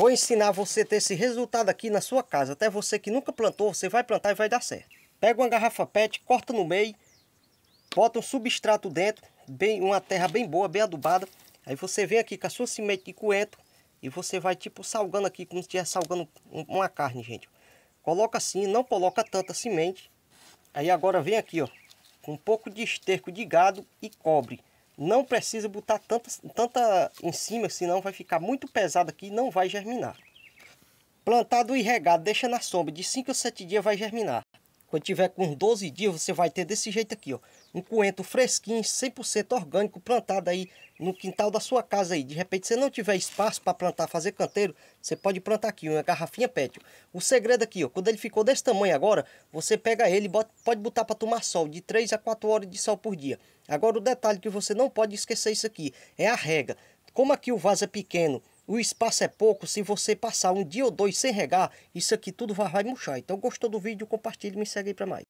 Vou ensinar você a ter esse resultado aqui na sua casa. Até você que nunca plantou, você vai plantar e vai dar certo. Pega uma garrafa PET, corta no meio, bota um substrato dentro, bem, uma terra bem boa, bem adubada. Aí você vem aqui com a sua semente de coentro e você vai tipo salgando aqui, como se estivesse salgando uma carne, gente. Coloca assim, não coloca tanta semente. Aí agora vem aqui, ó, com um pouco de esterco de gado e cobre. Não precisa botar tanta, tanta em cima, senão vai ficar muito pesado aqui e não vai germinar. Plantado e regado, deixa na sombra, de 5 a 7 dias vai germinar. Quando tiver com 12 dias, você vai ter desse jeito aqui, ó. Um coentro fresquinho, 100% orgânico, plantado aí no quintal da sua casa aí. De repente, se não tiver espaço para plantar, fazer canteiro, você pode plantar aqui, uma garrafinha PET. O segredo aqui, ó, quando ele ficou desse tamanho agora, você pega ele e pode botar para tomar sol, de 3 a 4 horas de sol por dia. Agora, o detalhe que você não pode esquecer isso aqui, é a rega. Como aqui o vaso é pequeno o espaço é pouco, se você passar um dia ou dois sem regar, isso aqui tudo vai, vai murchar. Então gostou do vídeo, compartilhe e me segue aí para mais.